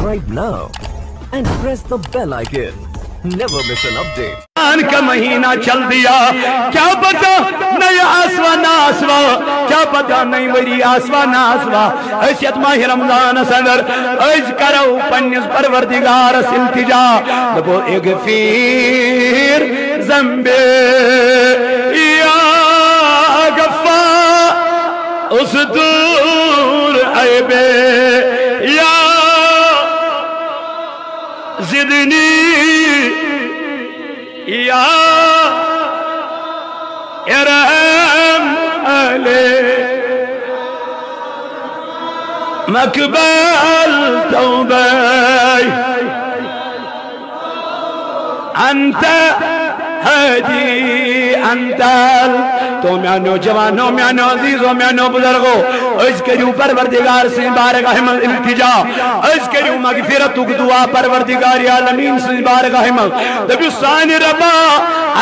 Subscribe now and press the bell icon. Never miss an update. का महीना चल दिया। क्या पता नई आसवा। नासवा क्या पता नई वरी आसवा। नासवा अस यत माह रमज़ान अंदर अज करो पन्निस परवरदिगार इल्तिजा दपो इगफीर जंबे या गफा उस दूर ऐबे। या जिदनी या इरहम अले मकबल तौबई अंत हदी अंतल तो म्यानो जवानो, म्यानो अजीजो, म्यानो बुजुर्गो करियो परवरदिगार से बारगाह में इल्तिजा। अज करियो मगफिरत दुआ परवरदिगार आलमीन से बारगाह में तभी सान रबा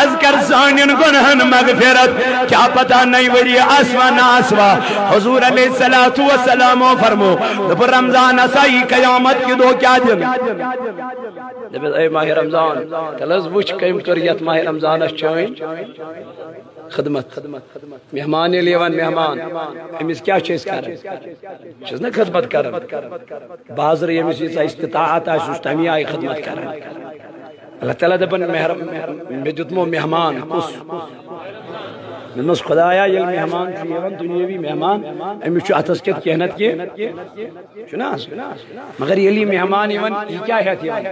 अज कर सानिन गुनहन मगफिरत। क्या पता नहीं वरी आसवा ना आसवा। हुजूर अलैहि सलातु व सलाम फरमो तब रमज़ान असाई कयामत के दो क्या दिन? दबे ए माह रमज़ान तलज बुछ कम कर यत माह रमज़ान चैन। खदमत, मेहमान ये वन मेहमान अमिस क्या कर ना खदमत कर बाजर यमिस इस्तात तमी आई खदमत कर अल्लाह ताला दपन मे दुतमो मेहमान, कुस। दोनस खुदाया ये मेहमान दुनियावी मेहमान अमिस अतस कत कहनत के। मगर ये मेहमान यवन यह क्या हेत यवन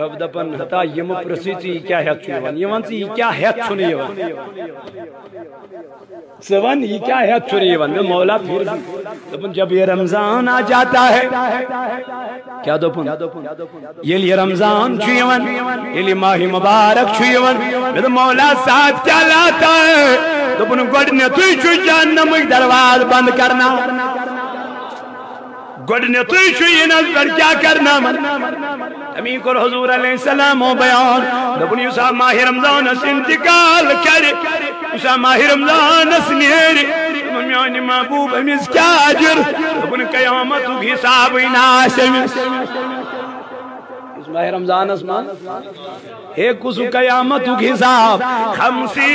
रब दपन हता यम प्रसी यह क्या हेत यवन यवन यह क्या हेत छुन यवन सवन यह क्या हेत छुन यवन मैं मौला फिर दपन जब ये रमज़ान आ जाता है, क्या दोपन? ये लिए रमज़ान छु यवन ये माही मुबारक छु तो मौला साथ क्या लाता है? दोपन गोडनेतुय छु जहन्नम दरवाज बंद करना। गोडनेतुय छु यनस पर क्या करना मन। तमी कर हुजूर अलैहि सलाम बयान। दोपन युसा माह रमज़ान इंतकाल कर। युसा माह रमज़ान नेर म्यान महबूब अमिस क्या अजर दोपन कयामत हिसाब नाश अमिस माह रमज़ान आसमान। हे कुसु कयामत हिसाब। खमसी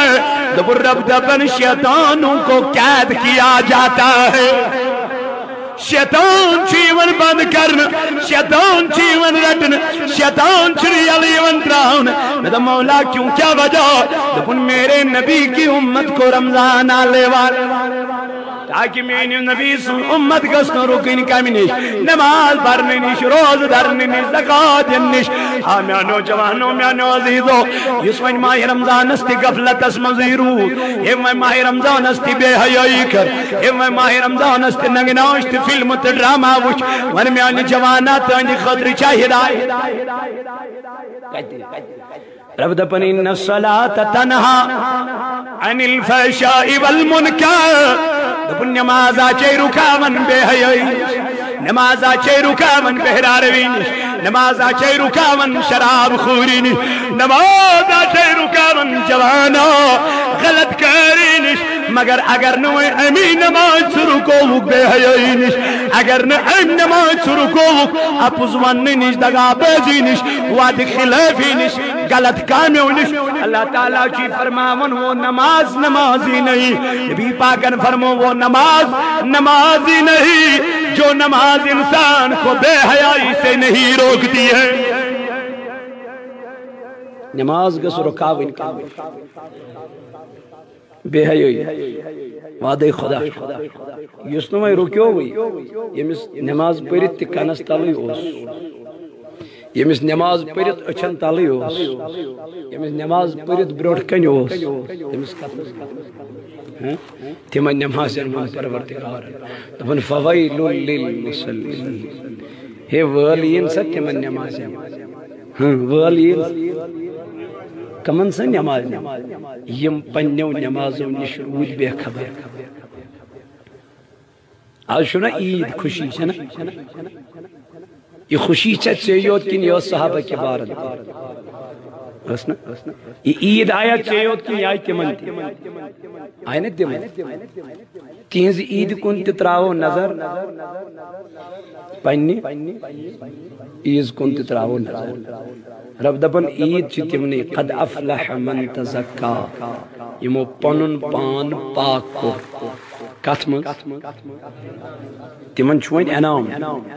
है जब रब दबन शैतानों को कैद किया जाता है, शैतान जीवन बंद कर, शैतान जीवन रटन, शैतान त्राउन मैं तो मौला क्यों क्या वजह? जब मेरे नबी की उम्मत को रमज़ान आले वाले। ताकि मेन नबी उम्मत गस रुकन कम निश नमाज़ पढ़ने निश रोज धरने निश जक़ात निश हाँ म्यानो जवानो म्यानो अजीजो इस वन माह रमज़ान ति गफलतस मज रूद ये वन माह रमज़ान ति बेहयाई कर ये वन माह रमज़ान ति नगनाश ति फ़िल्म तो ड्रामा वुच वन म्यान जवाना तंद खतर हिदायत रब दपन इन सलात तनहा अनिल फहशाई वल मुनकर दपन नमाजा चे रुकावन बेहयाई नमाजा चे रुकावन बेहरारवी नमाजा चे रुकावन शराब खूरी नमाजा चे रुकावन जवानो गलत करी मगर अगर न अमी नमाज़ शुरू को बेहयाई निश अगर न अम नमाज़ शुरू को अपुज वन निश दगाबाजी निश वाद खिलाफी निश गलत कामों अल्लाह ताला की फरमावन, वो नमाज़ नमाजी नहीं। नबी पाकन फरमो वो नमाज़ नमाजी नहीं। जो नमाज़ इंसान को बेहयाई से नहीं रोकती है। नमाज़ गस रुकावन बेहयोई। वादे खुदा। युस नुम वही यमिस नमाज़ पढ़ित त कनस तल यमिस नमाज़ पढ़ित अछन तल यमिस नमाज़ पढ़ित ब्रोट कन यमिस तिमन नमाजन मन परवरदिगार दपन फवैलुल लिल मुसल्लिन हे वलीन स तिमन नमाजन हाँ वलीन कमन स नमाज़ यम पन्नो नमाजों निश रूद बेखबर आज शुना ईद खुशी ना ये खुशी चे योत किन यो सहाबा के बारे ये ईद आया चे योत किन आय तिमन आय न तिमन तिहज ईद कुन त्रावो नज़र। पन्नी ईद कुन त्रावो नज़र। रब दपन ईद तिमने कद अफलह मन तजक्का। यमो पनुन पान पाक को। कथ मज तिमन वन इनाम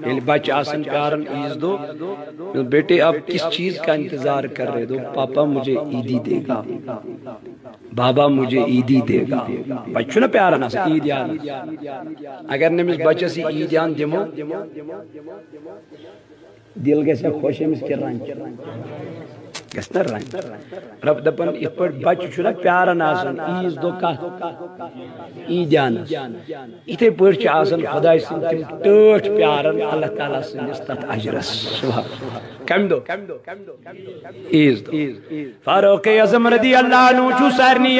ये बच्चे आसन प्यारन दो बेटे आप किस चीज़ का इंतज़ार कर रहे दो पापा मुझे ईदी देगा बाबा मुझे ईदी देगा बच्चों ना प्यारन ईद अगर नमिस बच्चे से ईद यान दिल गसे खुश गस ना रन रब दपन इत पर बच्चे छुना प्यारन आसन ईज दो का ईदान इथे पर छ आसन खुदा सिन तिम टठ प्यारन अल्लाह ताला सिन तत अजरस सुभान कम दो ईज दो फारूक आज़म रदी अल्लाह नु छु सारनी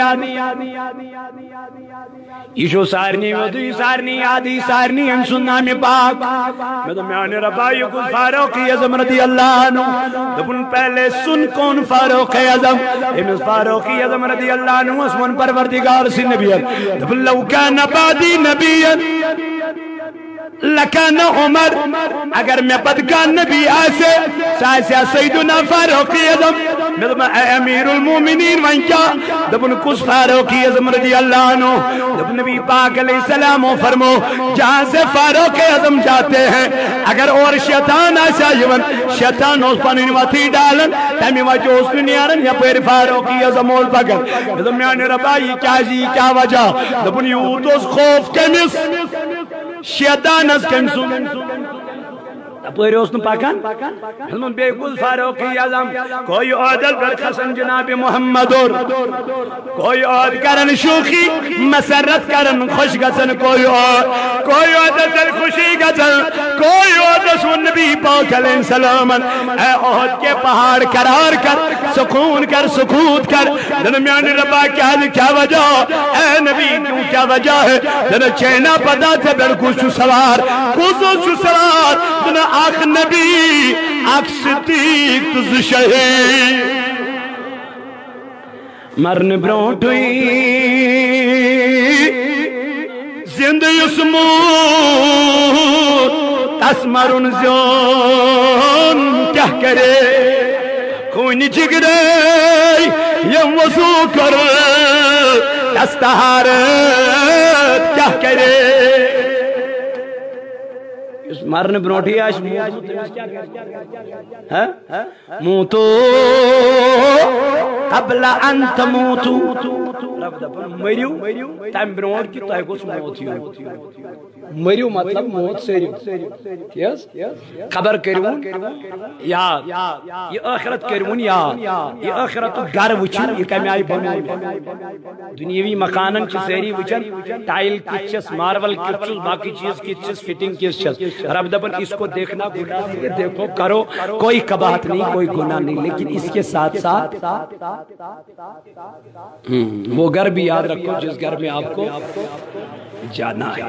याद सारे वो सारे याद सारे हम सुनना मे पाक मैं तो रबा यह कुछ फारूक अजम रदी अल्लाह दोपन पहले सुन कौन फारूक अजम? इमिस फारूक अजम रदी अल्लाह वन परवरदिगार से नबी दपन लौ नबादी बादी नबियन लकान उमर अगर मैं पद नबी आसे सासिया सैदुना फारूक आज़म मैं तो अमीरुल मोमिनीन वन क्या दबन कुछ फारूक आज़म रज़ी अल्लाह नो दब नबी पाक अलैहिस्सलाम फरमो जहाँ से फारूक आज़म जाते हैं अगर और शैतान आशा यवन शैतान उस पन वथी डालन तमे वजह उस नियारन या पर फारूक आज़म ओल पकड़ मैं तो म्यान रबा ये क्या जी क्या वजह दबन यूत खौफ कमिस शैतानस कम सुन तपर पकान बेकुल फारूक आज़म कोई अदल पर खसन जनाब मोहम्मद कोई और करन शूखी मसरत करन खुश गसन कोई और कोई अदल पर खुशी गसन कोई अदल सुन भी पाक सलामन ए ओहद के पहाड़ करार कर सुकून कर सुकूत कर दरमियान रबा क्या क्या वजह ए नबी क्यों क्या वजह है चैना पता थे बिल्कुल सवार कुछ सवार आख नबी, आख सिद्दीक तुझ शहीद मरन ब्रोट जिंद तस मरुन जोन क्या करे? खून जिगरे, यम वसू कर। दस्तहार क्या करे मरन ब्रोटी मुँह तो कबला अंत मुँह तू मरियो तम की तो तह गोस मौत मरियो मतलब मौत सरियो खबर करुन याद ये आखिरत करुन याद ये आखिरत घर वुचन ये कम आय बनो दुनियावी मकानन च सारी वुचन, टाइल किचस मार्बल किचस बाकी चीज़ किचस फिटिंग किचस रब दबन इसको देखना गुनाह नहीं देखो, करो। कोई कबाहत नहीं, कोई गुनाह नहीं। लेकिन इसके साथ साथ वो घर भी याद रखो, जिस घर में आपको जाना है।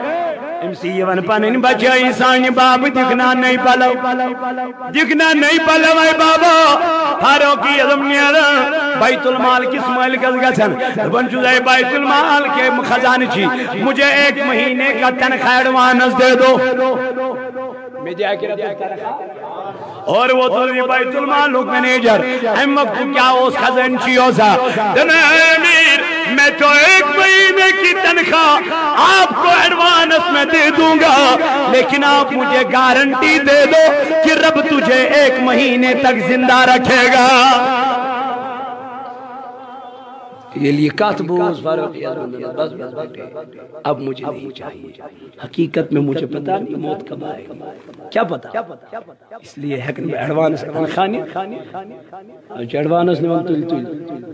वन बाब दिखना नहीं दिखना नहीं भाई बाबा फारूकी अजम बैतुल माल किस बैतुल माल के खजान छी मुझे एक महीने का तनख्वाह एडवांस दे दो। और वो तो बैतुल माल मैनेजर हम क्या खजान छी मैं तो एक महीने की तनख्वाह आपको एडवांस में दे दूँगा। लेकिन आप मुझे गारंटी दे दो कि रब तुझे एक महीने तक ज़िंदा रखेगा। ये लिए कत बोझ फारूक बस बस बस अब मुझे नहीं चाहिए। हकीकत में मुझे पता नहीं मौत कब आएगी। क्या पता? इसलिए एडवांस खानी। एडवांस निवन तुल तुल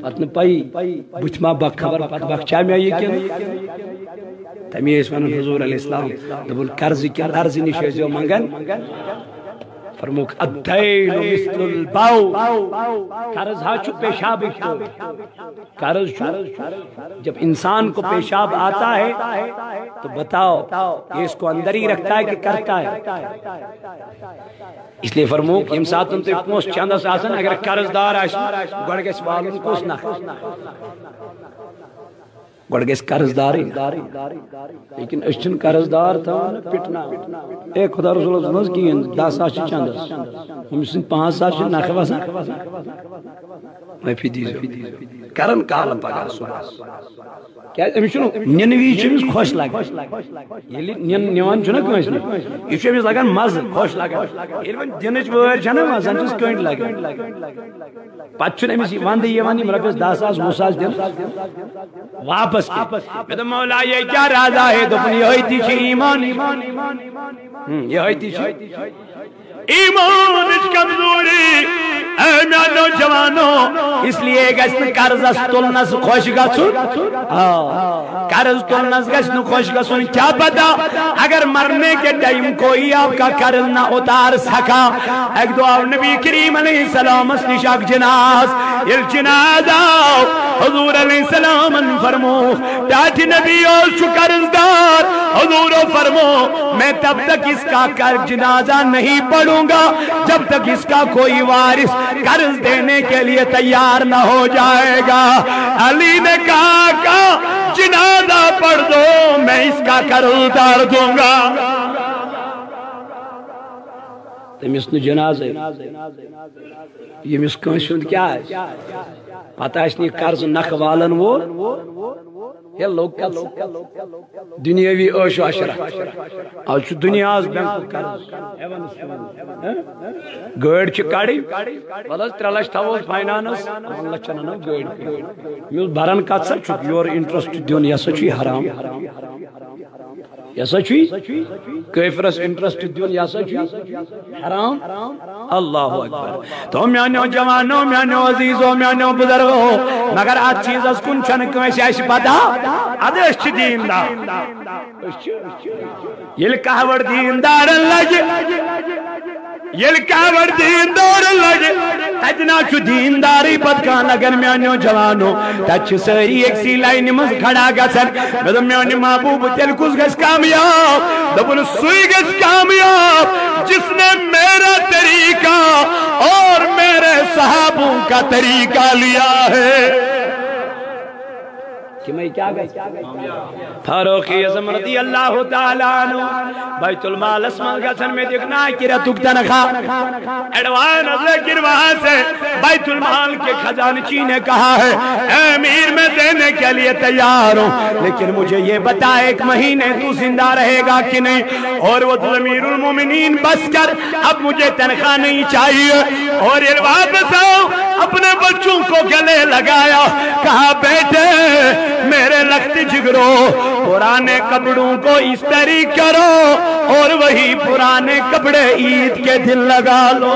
पत न पई बुथ मा बख खबर पत बख चा मे ये किन तमी वन हजूर अलैहिस्सलाम दबुल कर्ज क्या अर्ज़ निश मंगन। फरमुख कर्ज हा छु पेशाब कर्ज छु जब इंसान को पेशाब आता है तो बताओ, ये इसको अंदर ही रखता है कि करता है? इसलिए फरमुख यम तुम पोस चंदस आसन अगर कर्जदार आस गड गस वालन कुस ना गड गस कर्जदार लेकिन अस कर्जदार थवान पिटना। ए, खुदा रसूल मज कहें दह सास चंद। हम पाँच सास नख वसान माफ़ी दीजो करन काल पगार सुबह क्या अमिस निन वज खुश लगे। निन निवान कंस यह लगान मज खुश लगान वो दिन वर वजान कंट लगान पे अमिस वंद रपस दह सास वह सास दिन। वापस मे मौला ये क्या राजा है दोपन यह ईमान। यह ईमान कमज़ोरी म्यानो जवानो इसलिए कर्जस तुलनस खुश कर्ज तुलनस गि खुश गुन क्या पता अगर मरने के टाइम कोई आपका कर्ज ना उतार सका। एक दो नबी करीम सलाम निश जनाज ये आओ, हजूर फरमो टाठ नबी कर्जदार हजूर फरमो, मैं तब तक इसका कर्ज जनाजा नहीं पढ़ूँगा। जब तक इसका कोई वारिस कर्ज देने के लिए तैयार न हो जाएगा। अली ने कहा, का जिनादा पढ़ दो, मैं इसका कर्ज उतार दूँगा। तमिस जनाज यमिस क्या पता कर्ज नख वालन वो? ये लोकल दुनियावी ओशो अशरा आज दुनिया गाड़ कड़ी वल त्रे लच थो फाइनानस वन लचन अनो गाड़ मे भरन कत सा योर इंटरेस्ट दिन यह हराम यह इंटरेस्ट दिन अल्लाह तो मानो जवानो मानो अजीजो मानो बुजुर्गो मगर अत चीजस कुन पता अद दीनदार ये कहवर दीनदार लगे ये कहवर दीनदार लगे तजना दीनदारी पत कान अगर मानो जवानो। तच सारी एक लाइन मज खड़ा गसन मे मानो महबूब तेल कुस गस कामयाब। दपुन सुई गस कामयाब। जिसने मेरा तरीका और मेरे साहबों का तरीका लिया है। कि मैं क्या अल्लाह बैतुल माल गसन में देखना तनखा से बैतुल माल के ने कहा है। अमीर मैं देने के लिए तैयार हूँ। लेकिन मुझे ये बता, एक महीने तू ज़िंदा रहेगा कि नहीं? और वो अमीरुल मोमिनीन बस कर, अब मुझे तनख्वाह नहीं चाहिए। और ये वापस आओ, अपने बच्चों को गले लगाया। कहा, बेटे मेरे रक्त जिगरो पुराने कपड़ों को इस्तरी करो और वही पुराने कपड़े ईद के दिन लगा लो।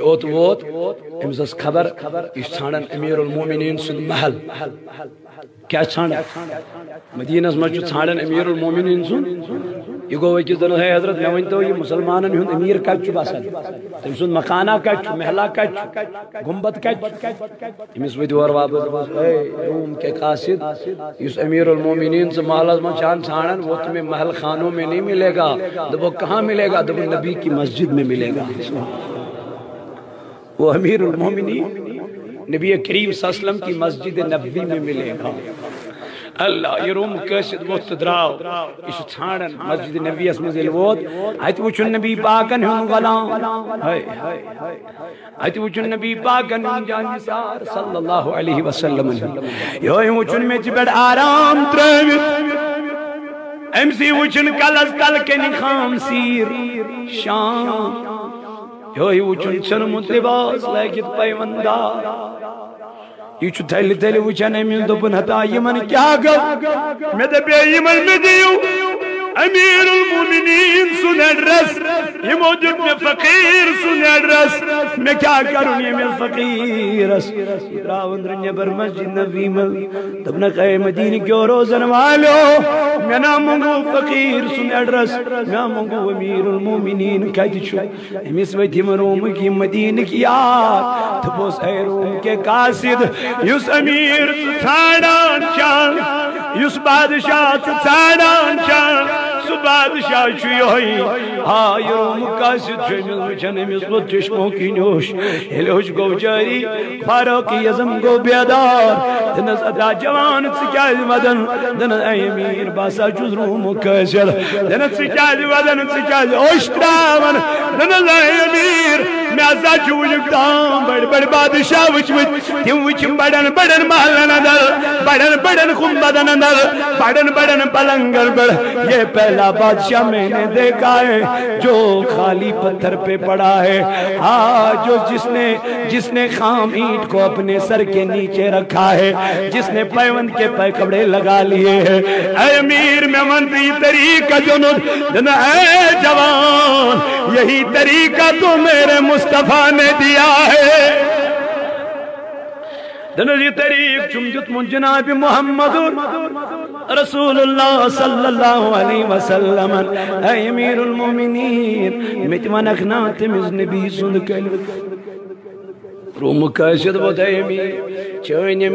ओत वोत अमिस खबर यह ान अमीर उलमोमिन सुंद महल क्या छान मदीनस मज ान अमीर उलमोमिन सुन यह गो अकिस दिन है हज़रत मे वन तो यह मुसलमान हूँ अमीर कत बसान तम सुंद मकाना कत महला कत गुंबद कत अमिस वो और वापस रूम के कासिद इस अमीर उलमोमिन से महल मज छान वो तुम्हें महल खानों में नहीं मिलेगा दबो कहाँ मिलेगा दबो नबी की मस्जिद में मिलेगा वो अमीर उलमोमिनी नबी करीम सल्लम की मस्जिद नबी में मिलेगा। अल्लाह, ये रूम कैसे वो द्राव इस छाड़न मस्जिद नबी मजिल वोत अत वुचुन नबी पाकन हुन गलाम हाय अत वुचुन नबी पाकन हुन जानिसार सल्लल्लाहु अलैहि वसल्लम यो वुचुन में बड़ आराम त्रवित एमसी वुचुन कलस तल के निखाम सीर। शाम यो वुचुन चनमुत लिबास लगित पैवंदार यह थल थल वुचान अमिस दोपन हता क्या गो मे दपे अमीर उलमुमिनीन सुन एड्रेस यमो दित मे फकीर सुन एड्रेस मे क्या करूँ यमिस फकीरस रावन नबर मस्जिद नबी में दबन कहे मदीन क्यों रोजन वालो। मे ना मंगू फकीर सुन एड्रेस मे मंगू अमीर उलमुमिनीन कत छु अमिस वतिम रूम की मदीन की यार थपोस ए रूम के कासिद युस अमीर ठाड़ान चान युस बादशाह ठाड़ान चान सु बादशाह छु योई हा युम कासिद जमिल वचन अमिस वो चश्मो की नोश हेले होश गो जारी फारूक यजम गो बेदार दनस अदा जवान सिकाज मदन दन अमीर बासा जुज रूम कासिद दन सिकाज वदन सिकाज ओश्त्रावन दन अमीर जो खाली पत्थर पे पड़ा है। हाँ जो जिसने जिसने खाम ईंट को अपने सर के नीचे रखा है, जिसने पैवंत के पै कपड़े लगा लिए हैं। अमीर में मंत्री तरीका जो जवान, यही तरीका तो मेरे मुस्तफ़ा ने दिया है। दनजी तरीक चुमजुत मुंजना भी मोहम्मद रसूलुल्लाह सल्लल्लाहु अलैहि वसल्लम। अमीरुल मोमिनीन नबी सुन कल रूम कैसिद वमी चनिम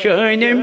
चनिम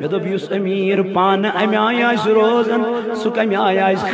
मे दोप युस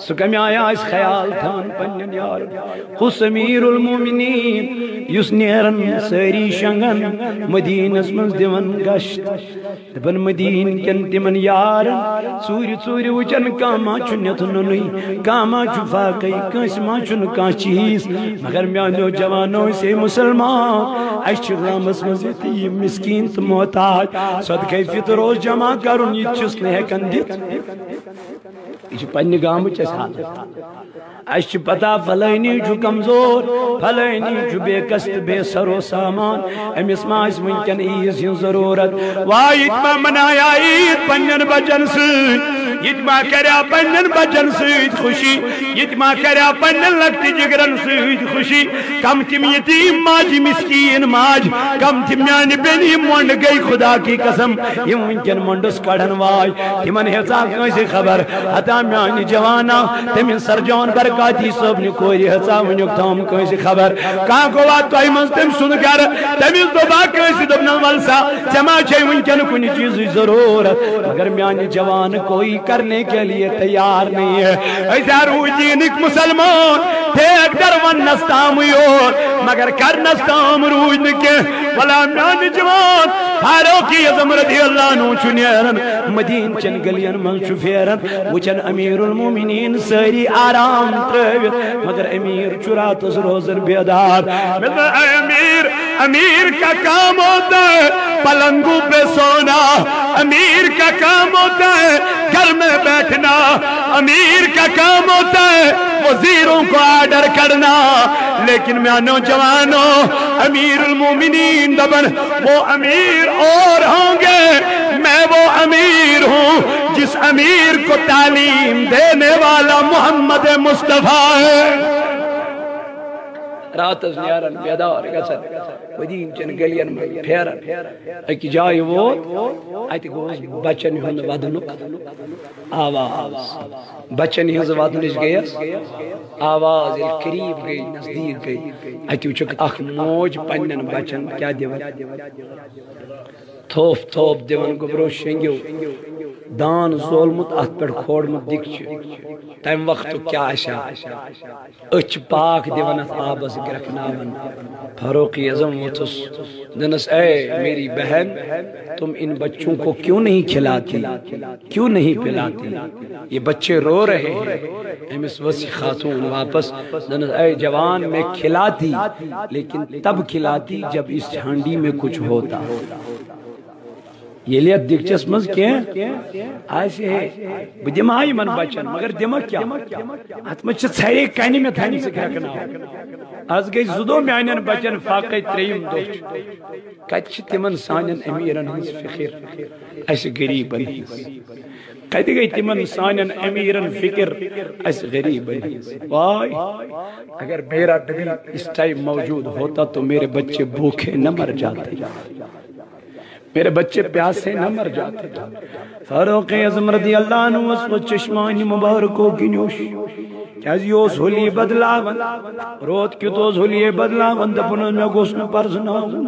रोजन सु कम आय ख्याल थवन पन्न यार सु कम आय ख्याल थवन पन्न यार हुस अमीरुल मोमिनीन युस नेरन सारी शंगन मदीनस मज दिवन गश्त दपन मदीन कन तिमन यार सूर्य सूर्य वचन कामा चुनत नुई कामा चुफा कई कंस मा चुन का चीज़ मगर म्यानो जवानो से मुसलमान अश गामस मज ये मिस्कीन तो मोहताज सदके फितर रोज जमा करुन ये चुस ने हेकन दित ये पन्ने गाम च हालत अश पता फलानी कमज़ोर फलानी छु बेकस्त, बेसरो सामान। अमिस मा वनकन ईज हिं ज़रूरत। वाह इत मनाया ईद पन्न बचन सत यितमा कर्या पन्न बचन सत खुशी। यितमा कर्या पन्न लकट जिगरन सत खुशी। कम तिम यतीम माज मिस्कीन माज। कम तिम म्यान बेनी मोंड गई खुदा की कसम। यम वनकन मोंडस कड़न वाय तिमन हेचा खबर। हता म्यान जवाना। तमिन सरजान ने कोरी हेचा कैसे खबर का गोवा मन तम सुन कर तमिस दोबा छे वनकन कुन चीज़ ज़रूरत मगर म्यान जवान कोई करने के लिए तैयार नहीं है रूजीनिक मुसलमान थे अगर वन नस्ताम योर मगर कर नस्ताम रूज भला म्यान जवान नु मदीन चन गलियन मन फेरन सारी आराम त्रवित मगर अमीर चुरात रोजन बेदार अमीर अमीर का काम होता है, पलंगों पे सोना। अमीर का काम होता है, घर में बैठना। अमीर का काम होता है, वजीरों को आर्डर करना। लेकिन मैं नौजवानों अमीर मोमिनीन दबन, वो अमीर और होंगे, मैं वो अमीर हूँ। जिस अमीर को तालीम देने वाला मोहम्मद मुस्तफ़ा है। रात न्यारन बेदार गसन वदीन चन गलियन में फेरन अक जाय वो अत गोस बचन हुन वदनुक। आवाज़। बचन हज वदनच गयस आवाज़ ये करीब गई, नज़दीक गई। अत वुचक अख मोज पन्न बचन क्या दिवन थोप थोप दिवन गोबरो शेंगो दान जोलमुत अत पे खोड़मुत दिक्च तम वक्त क्या आशा? अच पाक दिवन अत आबस ग्रखनावन फारूक अजम वोथुस दनस, ए, मेरी बहन, तुम इन बच्चों को क्यों नहीं खिलाती? क्यों नहीं पिलाती? ये बच्चे रो रहे हैं। एमिस वसी खातून वापस। दनस, ए, जवान, मैं खिलाती, लेकिन तब खिलाती जब इस हांडी में कुछ होता। दिलचस्प मज इन बचन, मगर दिम क्या? अत मे कन मे सह आज गई जु दो मान बचन, फाक त्रेम कत तिमन सान अमीरन हज फ़िक्र अस गरीबन कत गई तिमन सान अमीरन फ़िक्र वाय अगर मेरा इस टाइम मौजूद होता तो मेरे बच्चे भूखे न मर जाते। मेरे बच्चे प्यासे न मर जाते। फारूक आज़म रदी अल्लाह वो चश्मानी मुबारकों की नोश। क्या ओस होली बदलावन रोत क्यों तो होली बदलावन दपन मे गोस न परसनावन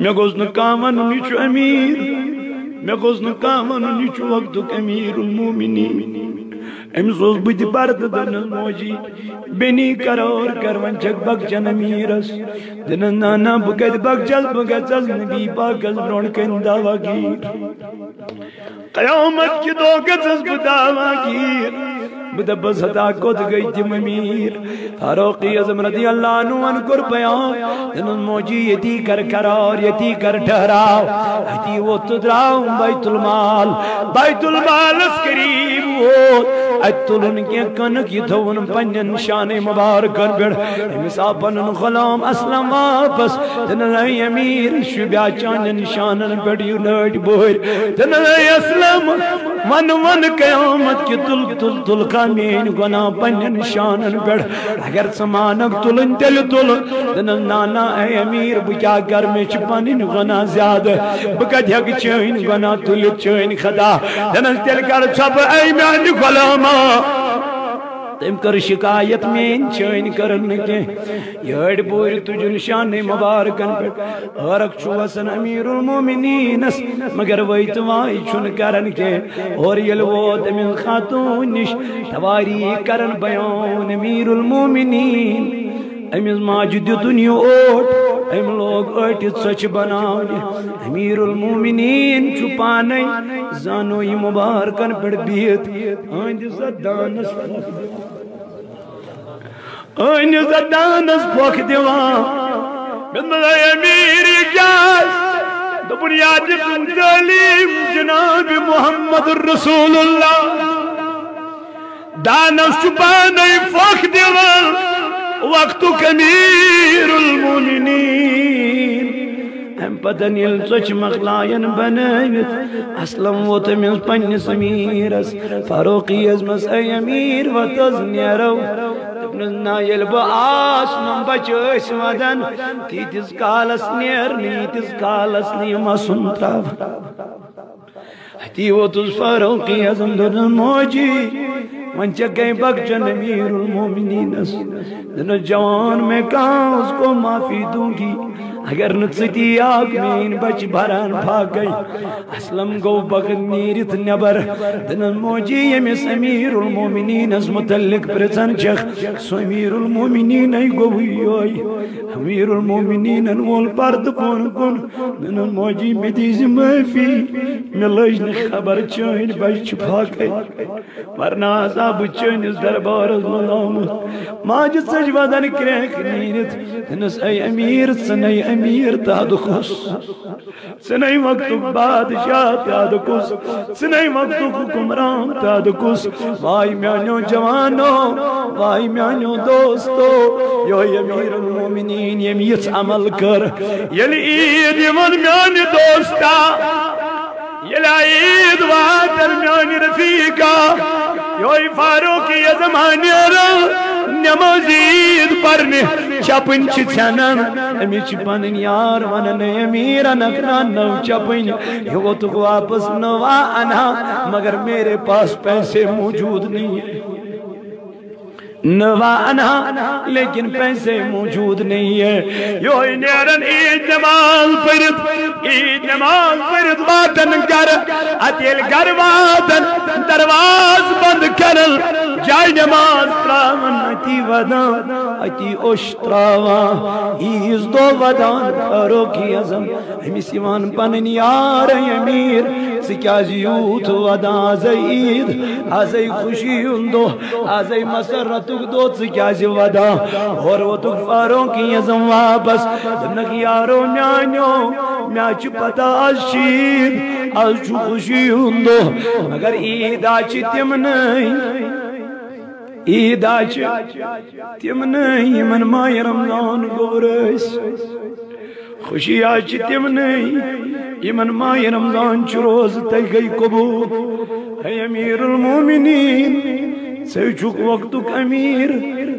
मे गोस न कामन निचु अमीर। मे गोस न कामन निचु वक्तुक अमीरुल मोमिनीन अमिस बुत बर्द दिन मोजी बेनी करोर कर वन चक बगचन अमीरस दिन नाना बह कत बगचल बह गचल नबी पाकस ब्रोन कन दावा गिर कयामत कि दो गचस बह दावा गिर बदबस हता कोद गई तिम अमीर फारूकी अजम रदी अल्लाह नु अन कुर बयान दिन मोजी यती कर करार यती कर ठहराव यती वो तुदराव बैतुल माल बैतुल माल करीब वो अतुलन के कनक ये थवन पन्न शान मुबारकन बेड़। मिसापन गुलाम असलम वापस। तन अमीर शुब्या चान निशानन बेड़ यु नट बोर तन असलम, मन मन कयामत के तुल तुल तुल का मेन गुना पन्न निशानन बेड़। अगर समानक तुलन तेल तुल। तन नाना ए अमीर बु क्या कर में छ पन्न गुना ज़्यादा। ब कद हक चैन, गुना तुल चैन खदा। तन तेल कर तम कर शिकायत मेन चैन कर यड़ बोर तुजुन शान मुबारकन पे। अरक वसन अमीरुल मोमिनीनस, मगर वत वाय छुन करन के। वो तमिल खातून निश तवारी करन बयान अमीरुल मोमिनीन। अमिस माज दुन यह ओट अम लोग सच बनावने अमीरुल मोमिनीन छु जानो ये मुबारकन पे बिहत दानस दानस पोख जनाब मोहम्मद रसूलुल्लाह। दानस पाने पोख वक्त कमीर अम पतन ये सोच मखलायन बनवित असलम वो तमिस पन्नस अमीरस फारूकी अजमस अमीर वतस नेरो ना ये बह आस बच वदन। तीतिस कालस नेर नीतिस कालस मसुन त्रव ती वोतुस फारूकी अजम दुन मोजी वन गई बख्शन अमीरुल मोमिनीनस दिन जवान मैं कहा उसको माफ़ी दूँगी अगर नुती आग मीन बच भरान गई। असलम गो बगत नीरित नबर। दिन मोजी यमिस अमीरुल मोमिनीनस मुतल्लिक प्रचन चख सो अमीरुल मोमिनीन गो योय अमीरुल मोमिनीन वोल पर्द कोन कोन दिन मोजी मे दीज माफ़ी मे लज न खबर चैन बच भाग वरना अजाब चैनिस दरबार मलामुत माज सज वदन क्रैक नीरित दिनस अमीर सनई अमीर ताद खुश। सनई वक्तुक बादशाह ताद कुस सनई वक्तुक हुक्मरान ताद कुस वाई म्यानो जवानो वाई म्यानो दोस्तो। यो अमीर मोमिनीन यम यस अमल कर। यली ईद यमन म्यान दोस्ता। यला ईद वातर म्यान रफीका। योई फारूकी जमाने नमजीद पढ़ने चपन छनन अमिच पन यार वन अमीर नखना नौ चपन यो तो वापस नवा अना मगर मेरे पास पैसे मौजूद नहीं है नवा अना लेकिन पैसे मौजूद नहीं है। यो नेरन, ईद नमाज़ पढ़ित ईद नमाज़ पढ़ित वातन कर, अतिल घर वातन दरवाज बंद कर। जाय नमाज़ त्रावन अति वदान, अति ओश त्रावन ईज दो वदान फारूक आज़म अमिस यवान पन यार अमीर। सिक्याज यूथ वदा ईद आज खुशी दो आज मसरत दो क्या वदा और वो तुक फारों की यजम वापस यारो म्यानो म्या पता शीद आज खुशी दो मगर ईद आज तिम नहीं। ईद आज तिम नहीं। मन माय रमज़ान गोरस खुशी आज तिम नहीं। यमन माय रमज़ान रोज तय गई कबूल। है अमीरुल मोमिनीन। सुक वक्त अमीर,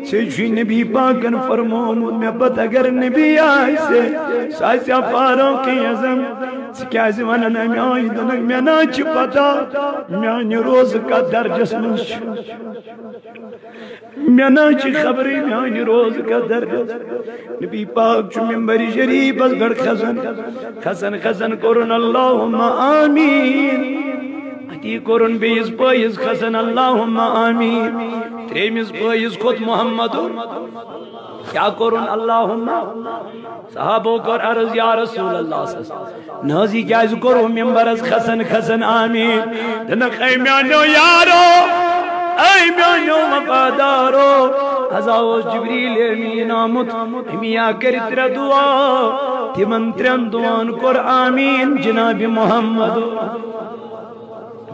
से नबी पाकन फरमोमुत मे पत अगर नबी आसे सासा फारो के अजम क्या वन म्यान दनक मे ना पता म्यान रोज का दर्जस मज मे ना खबरी म्यान रोज का दर्जस नबी पाक मिम्बर शरीफ गढ़ खसन खसन खसन कोरन अल्लाह आमीन। ती कोरुन बेस पैस खसन अल्लाहुम्मा आमीन त्रेमिस पैस खोत मोहम्मद क्या कोरुन अल्लाहुम्मा सहाबो कर अर्ज़ या रसूल अल्लाह नजी क्या करो मिंबरस खसन खसन आमीन दन खैम्यानो यारो ऐ म्यानो वफादारो हजाओ जिब्रील अमीन आमुत मिया कर त्रे दुआ तिमन त्रेन दुआन कोर आमीन जनाब मोहम्मद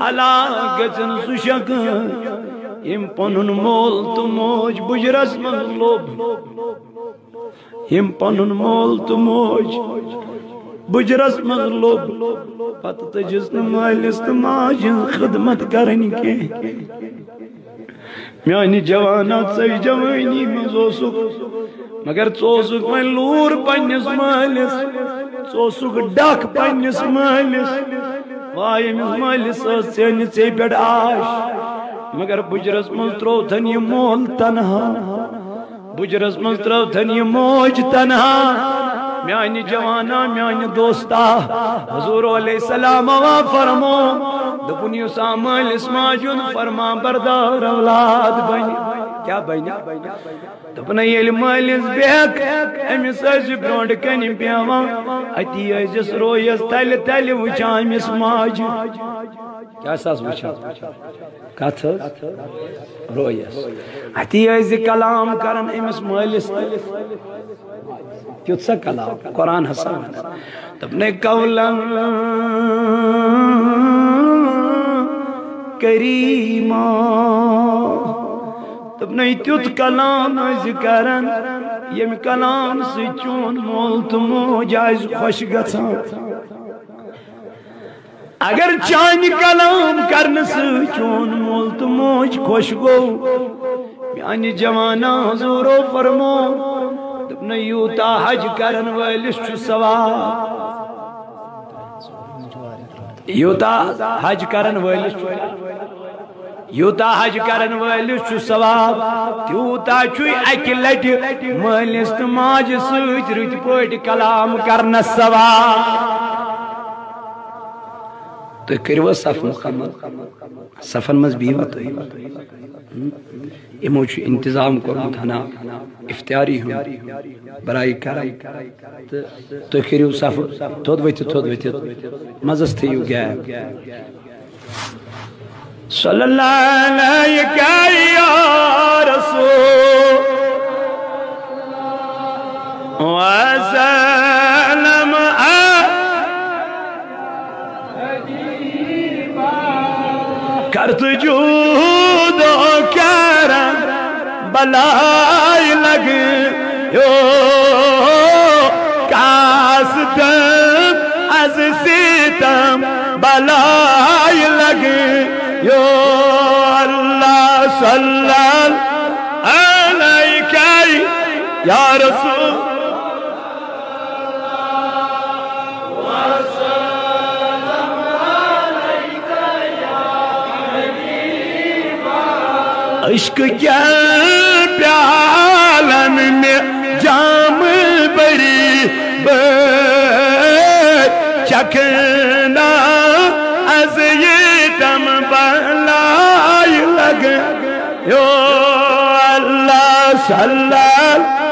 हलाक गन सुशक यम पन मोल तो मोज बुजरस मन लोभ। यम पन मोल तो मोज बुजरस मन लोभ। पत तजिस मालिस तो माज खिदमत करन के। म्यानि जवाना सही जवानी मजोसुक मगर चोसुक वन लूर पन्निस मालिस चोसुक डक पन्निस मालिस आश मगर बुजरस मज त्रोथन मोल तनहा बुजरस मज त्रोथन यह मोज तनहा म्यान जवाना, म्यान दोस्ता। हजूर सलाम वा फरमो। दपुन युसा मालिस माजुन फरमा बरदार औलाद बन। क्या बन? दपन अमिस ब्रोट अजिस रोयस तल तल माज रोयस। कलाम युत्सा कलाम? कुरान कौलम करीमा। दपने तुत कलाम करन। यम कलाम से चोन मोल तो मोजाज खुश गसान अगर चान कलाम करने से चोन मोल तो मोज खुश गो। यानी जवाना हजूरो फरमो यूता हज करन वलिस यूता हज करन वलिस यूता हज करन वलिस सवाब त्यूता अकि लट मलिस तो माज सत रुत पट कलाम करन सवाब तुम करो सफ मुकम्मल सफन मज बीवा तुम यमो इंतज़ाम कोर्मुत हना इफ्तारी हूँ, बराई कर। तुम करो सफ थोद वत थोद वत मजस थो गैप। सल्लल्लाहु अलैहि या रसूल। वसल्लम करत जूदो करम बलाई लग यो कासदम अज सितम बलाई लग यो अल्लाह सल्लल्लाहु अलैहि या रसूल प्यालन में जाम बड़ी चखना लग। यो अल्लाह सल्लल्लाहु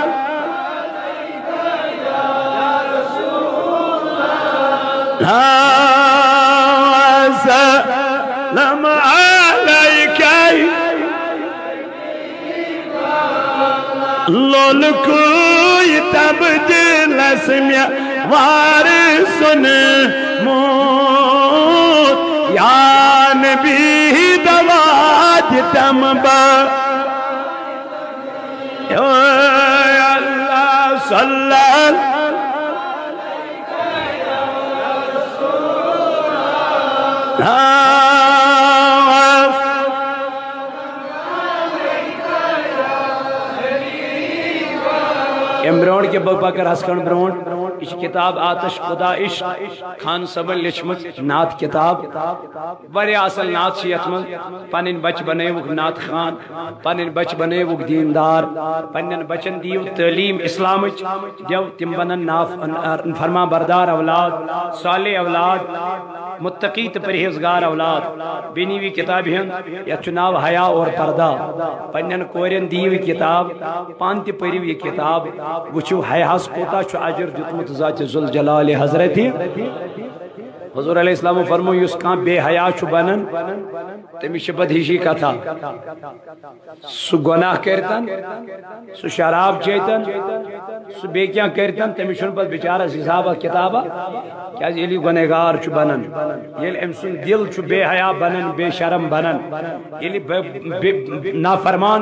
लोल कोई तब दिलस में वार सुन मोत यान भी दवाज तम अल्लाह सल्लल्लाहु अम ब्रोड के बकर हसकन ब्रोड इस किताब आतश खुदा इश्क खान सबन लिचमत नात किताब। वारिया असल नात यथ मज पन बच बनवुक नात खान। पन बच बनवुक दीनदार। पन्न बचन दीव तलीम इस्लाम देव तिम बनन नाफ फरमा बरदार औलाद साले औलाद मुत्तकी तो परहेजगार औलाद, बेनीवी किताब यथ नाव हया और पर्दा। पन्न कोरन दीव किताब पान त यह किताब वो हयास कोता अजर दुत जात जुल जलाल हज़रत। हजूर अलैहिस्सलाम फरमो युस कह बेहया बनन? तमिस बदहिशी कथा सु गुनाह करतन, सु शराब चेतन, सु बे क्या करतन तमिस पे बिचारस हिसाब किताबा क्या ये गुनहगार बनन? ये अम सुन दिल बेहया बनन, बेशरम बनन। ये नाफरमान